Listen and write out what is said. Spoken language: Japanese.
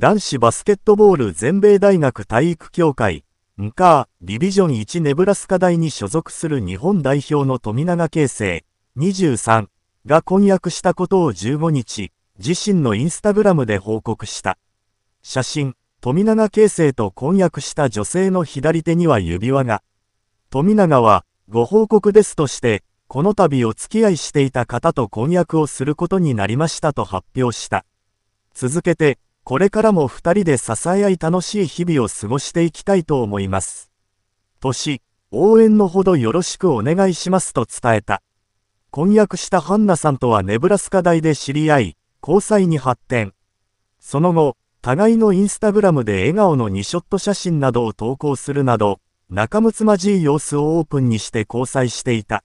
男子バスケットボール全米大学体育協会、ンカー、ディビジョン1ネブラスカ大に所属する日本代表の富永啓生、23が婚約したことを15日、自身のインスタグラムで報告した。写真、富永啓生と婚約した女性の左手には指輪が。富永は、ご報告ですとして、この度お付き合いしていた方と婚約をすることになりましたと発表した。続けて、これからも二人で支え合い楽しい日々を過ごしていきたいと思います。年、応援のほどよろしくお願いしますと伝えた。婚約したハンナさんとはネブラスカ大で知り合い、交際に発展。その後、互いのインスタグラムで笑顔の2ショット写真などを投稿するなど、仲睦まじい様子をオープンにして交際していた。